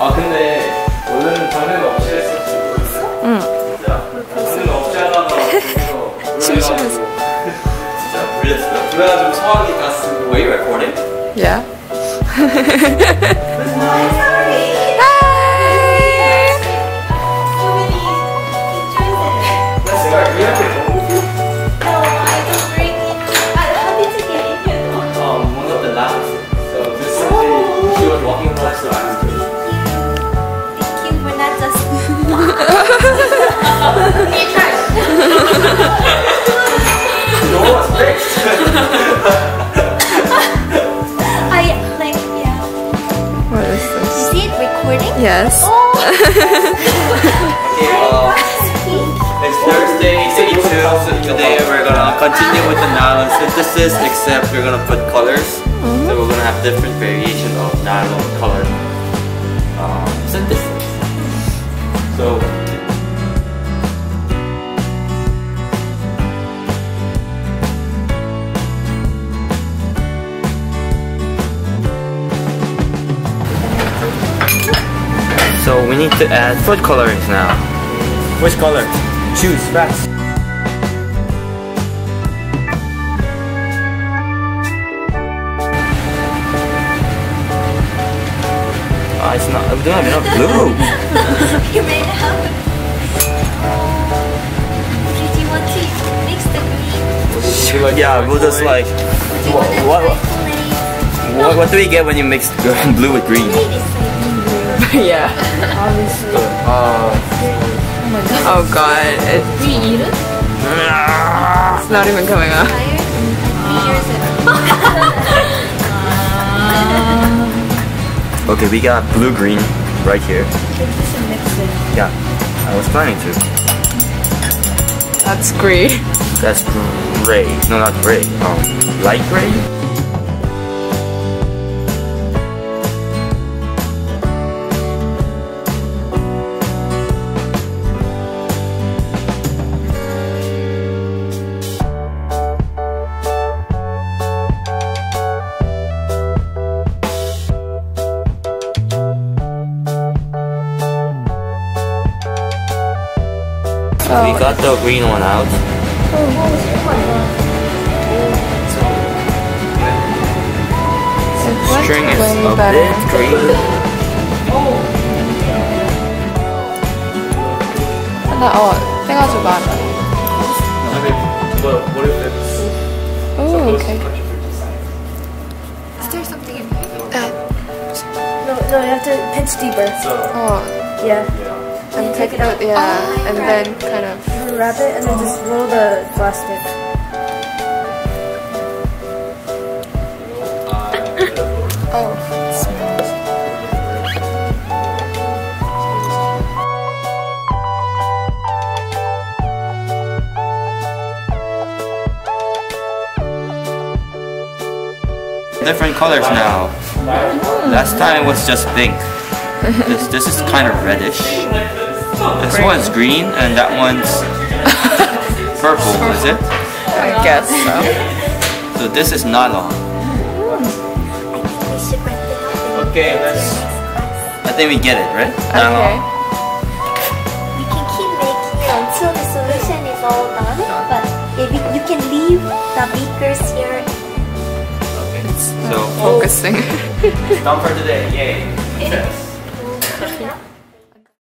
아 근데 원래는 장애가 없이 했었어. 응. 진짜. 장애가 없이 하다가 심심해서. 진짜 불렸어. 그래가지고 다 쓰고. Were you recording? Yeah. was walking across the lab. No one's fixed. I like yeah. What is this? recording? Yes. Okay, uh, It's Thursday, day two. So today we're gonna continue with the nylon synthesis, except we're gonna put colors. So we're gonna have different variation of nylon color um, synthesis. So. So we need to add food colorings now. Which color? Choose fast. It's not. We don't have enough blue. You made it out. Did you want to mix the green? yeah, we'll just like. What, what, what, what do we get when you mix blue with green? yeah. Uh, Oh my god. It, it's not even coming up. Okay, we got blue green right here. Yeah, I was planning to. That's great. That's gray. No, not gray. Um, light gray. We got the green one out. String is way a better. bit green. 나, 어, 떼가지고 말아. Oh, okay. Is there something in here? No, no, you have to pinch deeper. Oh, Yeah. and take it out, yeah, oh and then kind of. Wrap it and then just roll the plastic. Oh, Different colors now. Last time it was just pink. This this is kind of reddish. This one's green and that one's purple. Is it? I guess so. So this is nylon. We should wrap it up. Okay, let's. I think we get it, right? Okay. We can keep making it until the solution is all done. But if you, you can leave the beakers here. Okay. So Focusing. done for today. Yay. Yes.